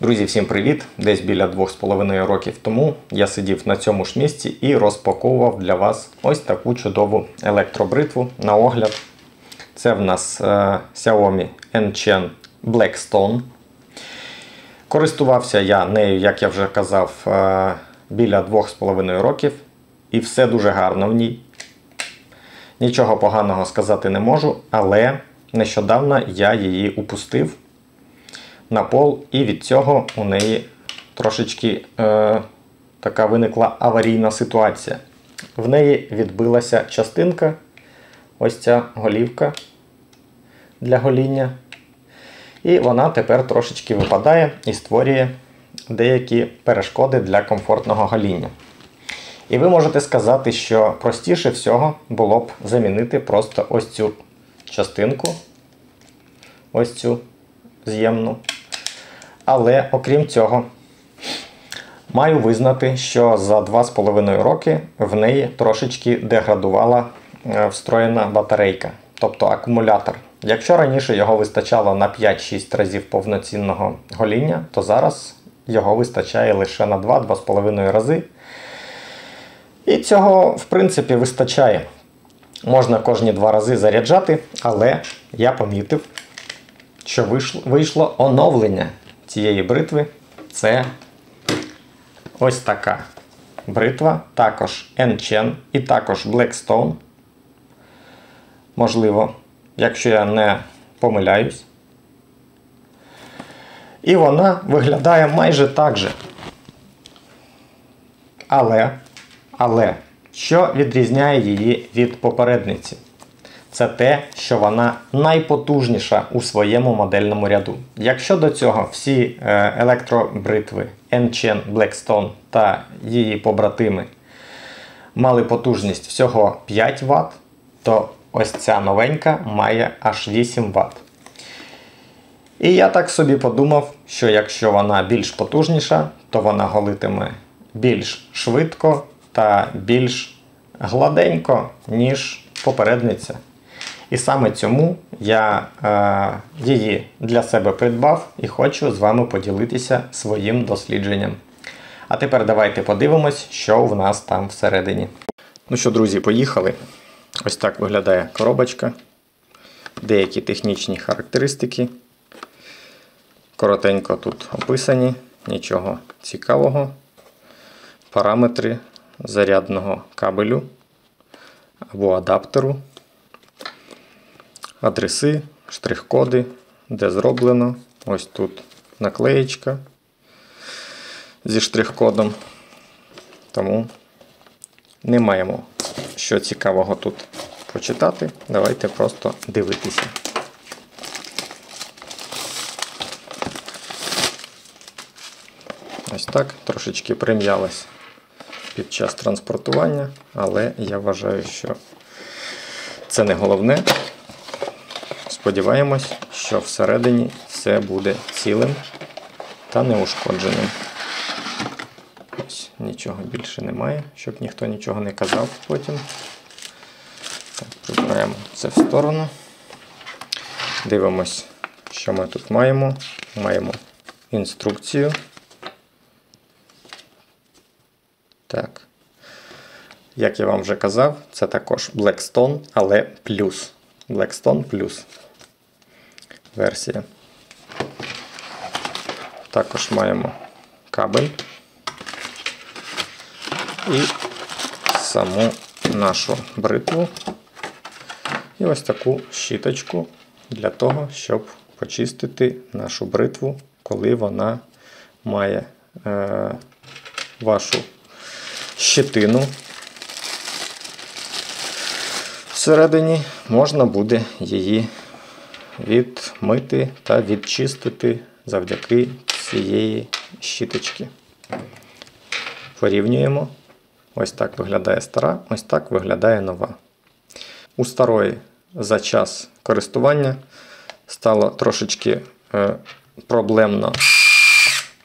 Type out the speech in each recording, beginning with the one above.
Друзі, всім привіт! Десь біля 2,5 років тому я сидів на цьому ж місці і розпаковував для вас ось таку чудову електробритву на огляд. Це в нас е, Xiaomi N-Chen Blackstone. Користувався я нею, як я вже казав, е, біля 2,5 років. І все дуже гарно в ній. Нічого поганого сказати не можу, але нещодавно я її упустив на пол, і від цього у неї трошечки е, така виникла аварійна ситуація. В неї відбилася частинка, ось ця голівка для гоління. І вона тепер трошечки випадає і створює деякі перешкоди для комфортного гоління. І ви можете сказати, що простіше всього було б замінити просто ось цю частинку, ось цю з'ємну. Але окрім цього, маю визнати, що за 2,5 роки в неї трошечки деградувала е, встроєна батарейка, тобто акумулятор. Якщо раніше його вистачало на 5-6 разів повноцінного гоління, то зараз його вистачає лише на 2-2,5 рази. І цього, в принципі, вистачає. Можна кожні два рази заряджати, але я помітив, що вийшло, вийшло оновлення цієї бритви. Це ось така бритва, також N-Chen і також Blackstone. Можливо, якщо я не помиляюсь. І вона виглядає майже так же. Але, але, що відрізняє її від попередниці? Це те, що вона найпотужніша у своєму модельному ряду. Якщо до цього всі е, електробритви N-Chen Blackstone та її побратими мали потужність всього 5 Вт, то ось ця новенька має аж 8 Вт. І я так собі подумав, що якщо вона більш потужніша, то вона голитиме більш швидко та більш гладенько, ніж попередниця. І саме цьому я е, її для себе придбав і хочу з вами поділитися своїм дослідженням. А тепер давайте подивимось, що в нас там всередині. Ну що, друзі, поїхали. Ось так виглядає коробочка. Деякі технічні характеристики. Коротенько тут описані, нічого цікавого. Параметри зарядного кабелю або адаптеру адреси, штрих-коди, де зроблено. Ось тут наклеєчка зі штрих-кодом. Тому не маємо що цікавого тут почитати. Давайте просто дивитися. Ось так, трошечки прим'ялась під час транспортування, але я вважаю, що це не головне. Сподіваємось, що всередині все буде цілим та неушкодженим. Ось, Нічого більше немає, щоб ніхто нічого не казав потім. Так, Прибираємо це в сторону. Дивимось, що ми тут маємо. Маємо інструкцію. Так. Як я вам вже казав, це також Blackstone, але плюс. Blackstone плюс версія. Також маємо кабель і саму нашу бритву. І ось таку щіточку для того, щоб почистити нашу бритву, коли вона має е, вашу щетину. Всередині можна буде її відмити та відчистити завдяки цієї щіточки. Порівнюємо. Ось так виглядає стара, ось так виглядає нова. У старої за час користування стало трошечки е, проблемно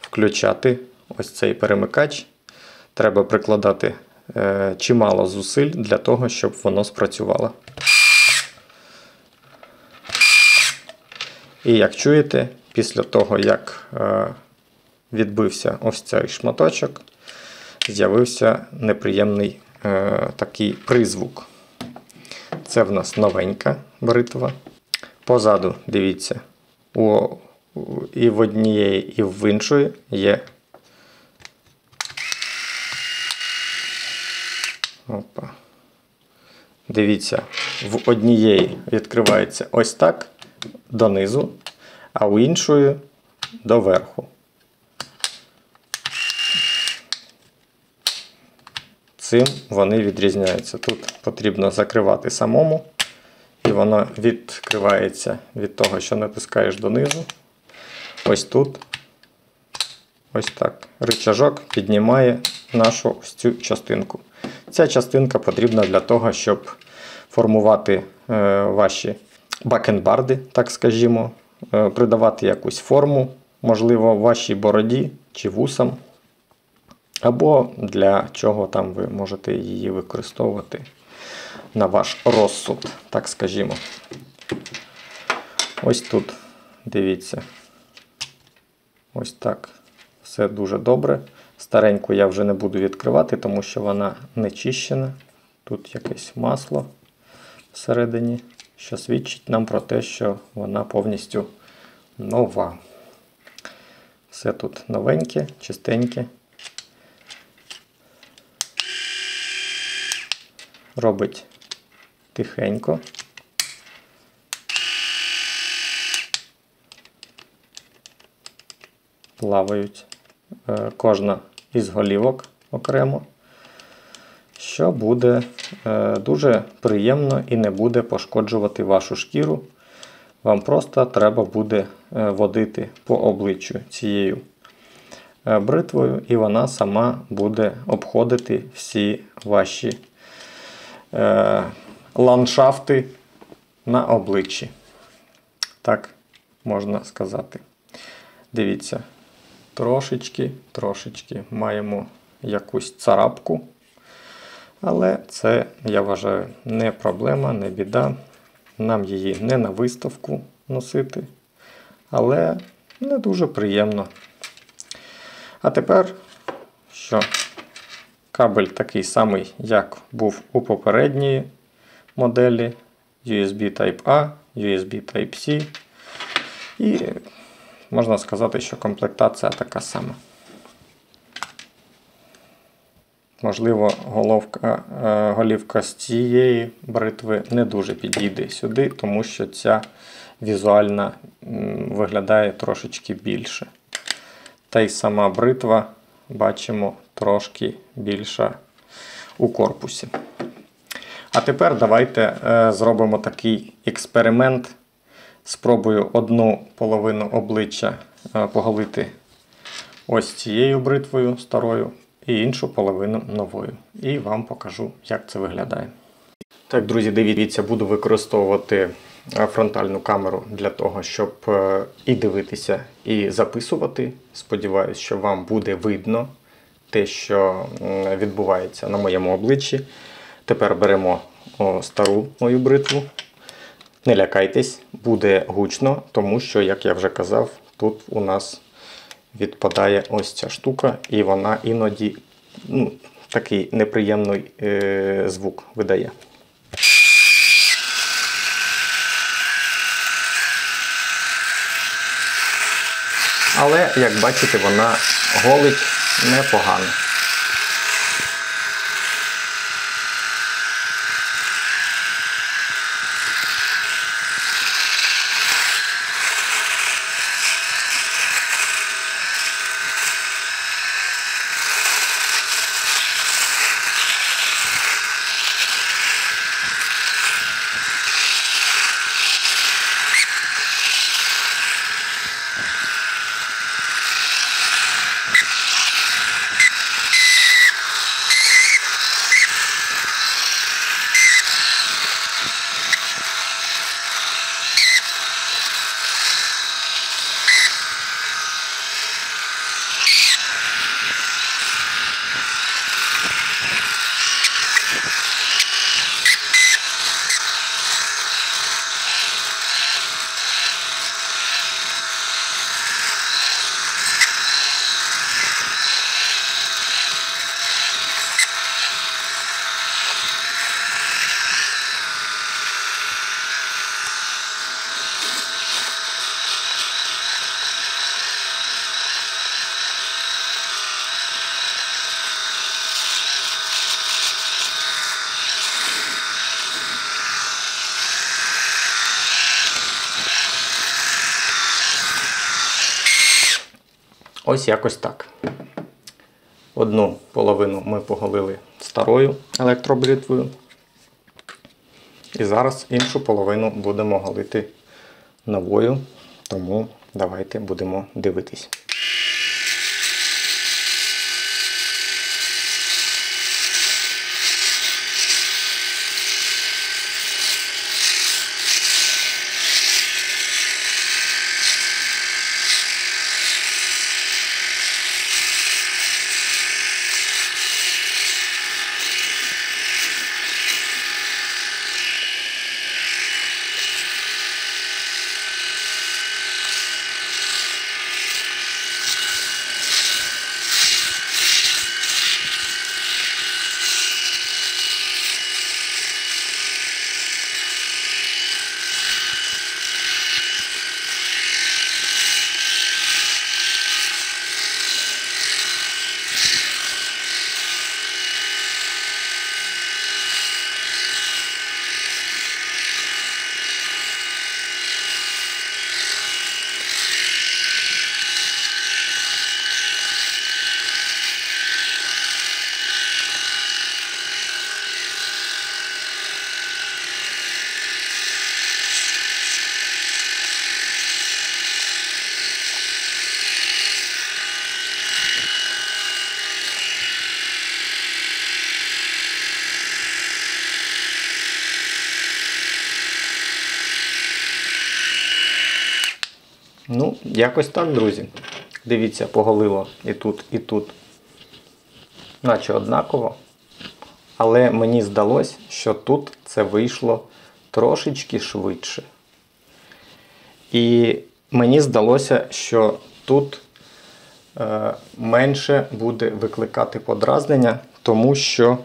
включати ось цей перемикач. Треба прикладати е, чимало зусиль для того, щоб воно спрацювало. І як чуєте, після того, як е, відбився ось цей шматочок, з'явився неприємний е, такий призвук. Це в нас новенька бритва. Позаду, дивіться, у, і в однієї, і в іншої є. Опа. Дивіться, в однієї відкривається ось так донизу, а у іншої доверху. Цим вони відрізняються. Тут потрібно закривати самому, і воно відкривається від того, що натискаєш донизу. Ось тут. Ось так. Ричажок піднімає нашу цю частинку. Ця частинка потрібна для того, щоб формувати е, ваші бакенбарди, так скажімо, е, придавати якусь форму, можливо, вашій бороді чи вусам. Або для чого там ви можете її використовувати на ваш розсуд, так скажімо. Ось тут, дивіться. Ось так. Все дуже добре. Стареньку я вже не буду відкривати, тому що вона не чищена. Тут якесь масло всередині, що свідчить нам про те, що вона повністю нова. Все тут новеньке, чистеньке. Робить тихенько. Плавають е, кожна із голівок окремо що буде е, дуже приємно і не буде пошкоджувати вашу шкіру. Вам просто треба буде е, водити по обличчю цією е, бритвою, і вона сама буде обходити всі ваші ландшафти на обличчі. Так можна сказати. Дивіться, трошечки, трошечки маємо якусь царапку. Але це, я вважаю, не проблема, не біда. Нам її не на виставку носити. Але не дуже приємно. А тепер, що кабель такий самий, як був у попередній моделі USB Type-A, USB Type-C. І можна сказати, що комплектація така сама. Можливо, головка, е, голівка з цієї бритви не дуже підійде сюди, тому що ця візуальна виглядає трошечки більше. Та й сама бритва, бачимо, трошки більша у корпусі. А тепер давайте е, зробимо такий експеримент. Спробую одну половину обличчя е, поголити ось цією бритвою старою і іншу половину новою. І вам покажу, як це виглядає. Так, друзі, дивіться, буду використовувати е, фронтальну камеру для того, щоб е, і дивитися, і записувати. Сподіваюсь, що вам буде видно те, що відбувається на моєму обличчі. Тепер беремо стару мою бритву. Не лякайтесь, буде гучно, тому що, як я вже казав, тут у нас відпадає ось ця штука, і вона іноді ну, такий неприємний е, звук видає. Але, як бачите, вона голить непогано. Ось якось так. Одну половину ми поголили старою електробритвою. І зараз іншу половину будемо голити новою. Тому давайте будемо дивитись. Ну, якось так, друзі. Дивіться, поголило і тут, і тут. Наче однаково. Але мені здалось, що тут це вийшло трошечки швидше. І мені здалося, що тут е, менше буде викликати подразнення, тому що,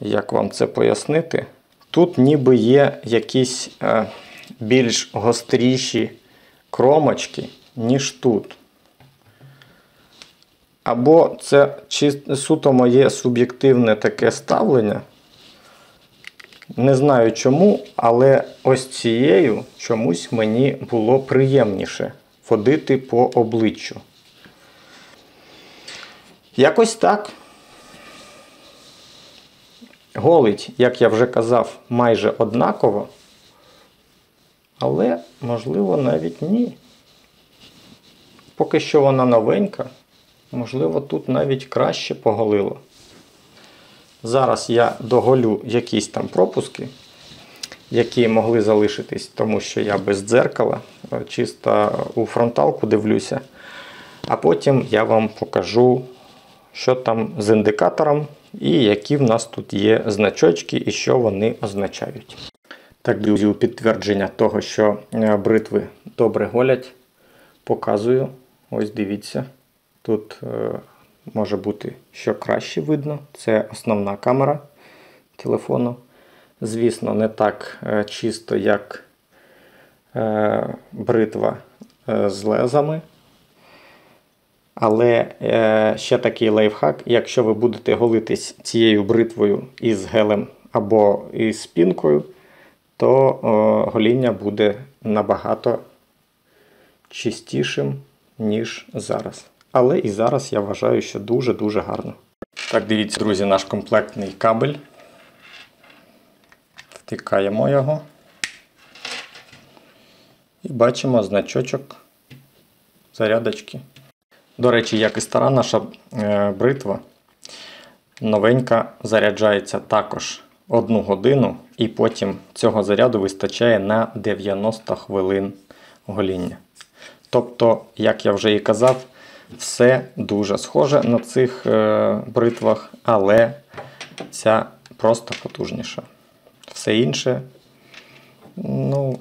як вам це пояснити, тут ніби є якісь е, більш гостріші кромочки, ніж тут. Або це суто моє суб'єктивне таке ставлення. Не знаю чому, але ось цією чомусь мені було приємніше водити по обличчю. Якось так. Голить, як я вже казав, майже однаково. Але, можливо, навіть ні. Поки що вона новенька, можливо, тут навіть краще поголило. Зараз я доголю якісь там пропуски, які могли залишитись, тому що я без дзеркала, е, чисто у фронталку дивлюся. А потім я вам покажу, що там з індикатором і які в нас тут є значочки і що вони означають. Так, друзі, у підтвердження того, що е, бритви добре голять, показую. Ось дивіться. Тут е, може бути що краще видно. Це основна камера телефону. Звісно, не так е, чисто, як е, бритва е, з лезами. Але е, ще такий лайфхак, якщо ви будете голитись цією бритвою із гелем або із пінкою, то е, гоління буде набагато чистішим, ніж зараз. Але і зараз я вважаю, що дуже-дуже гарно. Так, дивіться, друзі, наш комплектний кабель. Втикаємо його. І бачимо значочок зарядочки. До речі, як і стара наша е, бритва, новенька заряджається також одну годину, і потім цього заряду вистачає на 90 хвилин гоління. Тобто, як я вже і казав, все дуже схоже на цих е, бритвах, але ця просто потужніша. Все інше ну,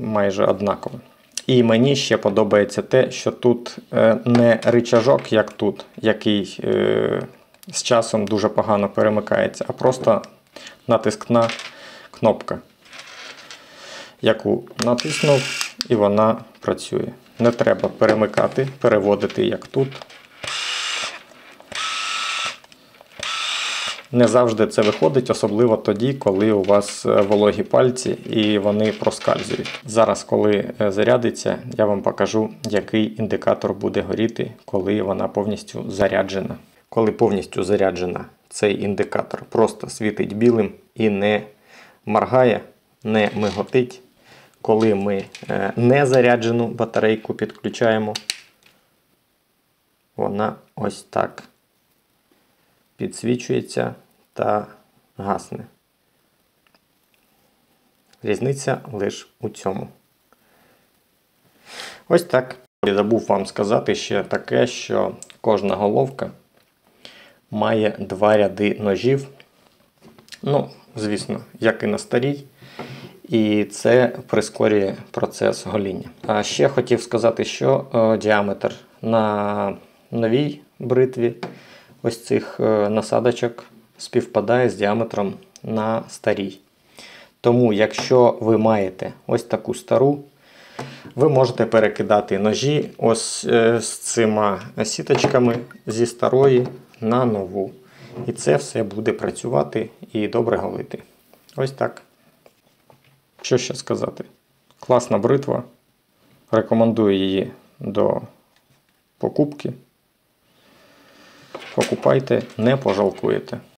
майже однакове. І мені ще подобається те, що тут е, не ричажок, як тут, який е, з часом дуже погано перемикається, а просто натискна кнопка, яку натиснув, і вона працює. Не треба перемикати, переводити як тут. Не завжди це виходить, особливо тоді, коли у вас е, вологі пальці і вони проскальзують. Зараз, коли е, зарядиться, я вам покажу, який індикатор буде горіти, коли вона повністю заряджена. Коли повністю заряджена, цей індикатор просто світить білим і не моргає, не миготить. Коли ми е, не заряджену батарейку підключаємо, вона ось так підсвічується та гасне. Різниця лише у цьому. Ось так. Я забув вам сказати ще таке, що кожна головка має два ряди ножів. Ну, звісно, як і на старій. І це прискорює процес гоління. А ще хотів сказати, що е, діаметр на новій бритві ось цих е, насадочок співпадає з діаметром на старій. Тому, якщо ви маєте ось таку стару, ви можете перекидати ножі ось е, з цими сіточками зі старої на нову. І це все буде працювати і добре голити. Ось так. Що ще сказати? Класна бритва. Рекомендую її до покупки. Покупайте, не пожалкуєте.